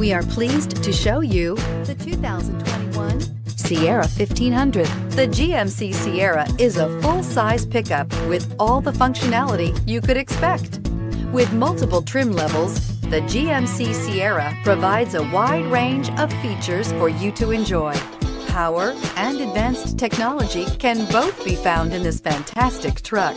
We are pleased to show you the 2021 Sierra 1500. The GMC Sierra is a full-size pickup with all the functionality you could expect. With multiple trim levels, the GMC Sierra provides a wide range of features for you to enjoy. Power and advanced technology can both be found in this fantastic truck.